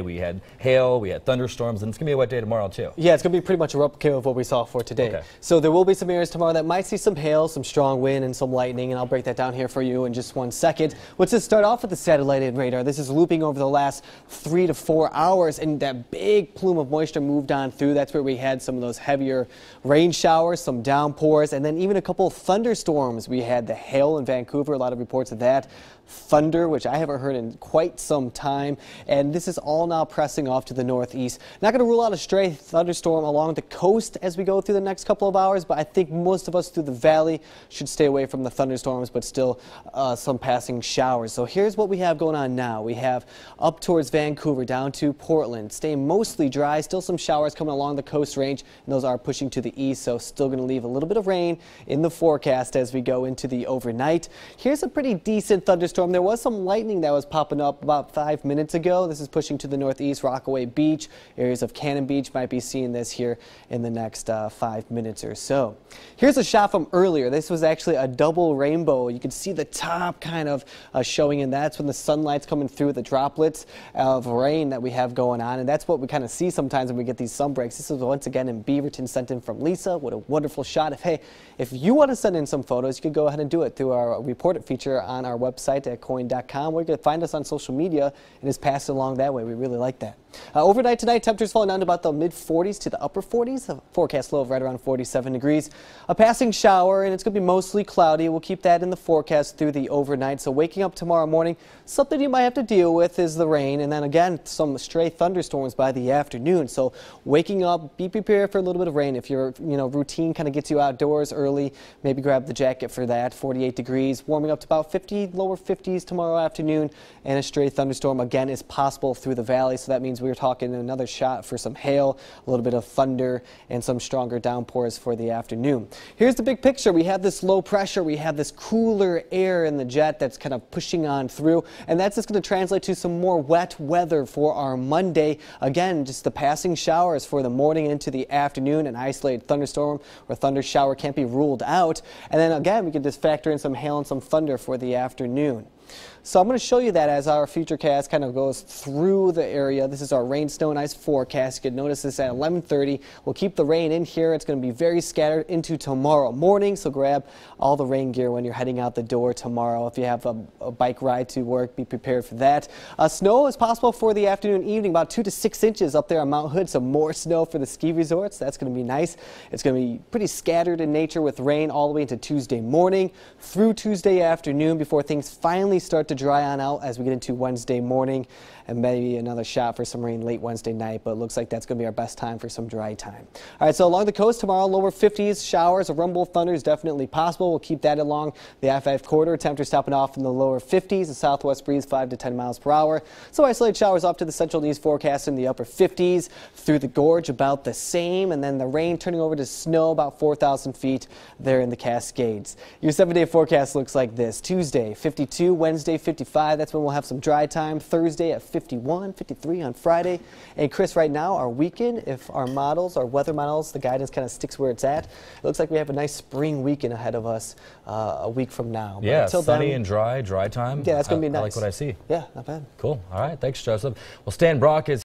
We had hail, we had thunderstorms, and it's going to be a wet day tomorrow, too. Yeah, it's going to be pretty much a replica of what we saw for today. Okay. So there will be some areas tomorrow that might see some hail, some strong wind, and some lightning, and I'll break that down here for you in just one second. Let's just start off with the satellite and radar. This is looping over the last three to four hours, and that big plume of moisture moved on through. That's where we had some of those heavier rain showers, some downpours, and then even a couple of thunderstorms. We had the hail in Vancouver, a lot of reports of that. Thunder, which I haven't heard in quite some time, and this is all now pressing off to the northeast. Not going to rule out a stray thunderstorm along the coast as we go through the next couple of hours, but I think most of us through the valley should stay away from the thunderstorms, but still uh, some passing showers. So here's what we have going on now. We have up towards Vancouver down to Portland, staying mostly dry, still some showers coming along the coast range, and those are pushing to the east, so still going to leave a little bit of rain in the forecast as we go into the overnight. Here's a pretty decent thunderstorm. There was some lightning that was popping up about five minutes ago. This is pushing to the northeast, Rockaway Beach. Areas of Cannon Beach might be seeing this here in the next uh, five minutes or so. Here's a shot from earlier. This was actually a double rainbow. You can see the top kind of uh, showing, and that's when the sunlight's coming through the droplets of rain that we have going on. And that's what we kind of see sometimes when we get these sun breaks. This is once again in Beaverton, sent in from Lisa. What a wonderful shot. If, hey, if you want to send in some photos, you could go ahead and do it through our report it feature on our website at KOIN.com. Or you can find us on social media and just pass it along that way. We really like that. Uh, overnight tonight, temperatures falling down to about the mid 40s to the upper 40s. A forecast low of right around 47 degrees. A passing shower, and it's going to be mostly cloudy. We'll keep that in the forecast through the overnight. So waking up tomorrow morning, something you might have to deal with is the rain, and then again some stray thunderstorms by the afternoon. So waking up, be prepared for a little bit of rain. If your you know routine kind of gets you outdoors early, maybe grab the jacket for that. 48 degrees, warming up to about 50, lower 50s tomorrow afternoon, and a stray thunderstorm again is possible through the valley. So that means we are talking another shot for some hail, a little bit of thunder, and some stronger downpours for the afternoon. Here's the big picture. We have this low pressure. We have this cooler air in the jet that's kind of pushing on through, and that's just going to translate to some more wet weather for our Monday. Again, just the passing showers for the morning into the afternoon. An isolated thunderstorm or thunder shower can't be ruled out. And then again, we can just factor in some hail and some thunder for the afternoon. So I'm going to show you that as our futurecast kind of goes through the area. This is our rain, snow, and ice forecast. You can notice this at 11:30. We'll keep the rain in here. It's going to be very scattered into tomorrow morning. So grab all the rain gear when you're heading out the door tomorrow. If you have a, a bike ride to work, be prepared for that. Uh, snow is possible for the afternoon, evening, about two to six inches up there on Mount Hood. Some more snow for the ski resorts. That's going to be nice. It's going to be pretty scattered in nature with rain all the way into Tuesday morning through Tuesday afternoon before things finally start to dry on out as we get into Wednesday morning and maybe another shot for some rain late Wednesday night, but looks like that's going to be our best time for some dry time. All right, so along the coast tomorrow, lower 50s, showers, a rumble thunder is definitely possible. We'll keep that along the I-5 corridor. Temperatures topping off in the lower 50s, a southwest breeze 5 to 10 miles per hour. So isolated showers off to the central east forecast in the upper 50s. Through the gorge, about the same, and then the rain turning over to snow about 4,000 feet there in the Cascades. Your seven-day forecast looks like this. Tuesday, 52, Wednesday, 55. That's when we'll have some dry time. Thursday at 51, 53 on Friday. And Chris, right now, our weekend, if our models, our weather models, the guidance kind of sticks where it's at, it looks like we have a nice spring weekend ahead of us uh, a week from now. But yeah, sunny then, and dry, dry time. Yeah, that's going to be nice. I like what I see. Yeah, not bad. Cool. All right. Thanks, Joseph. Well, Stan Brock is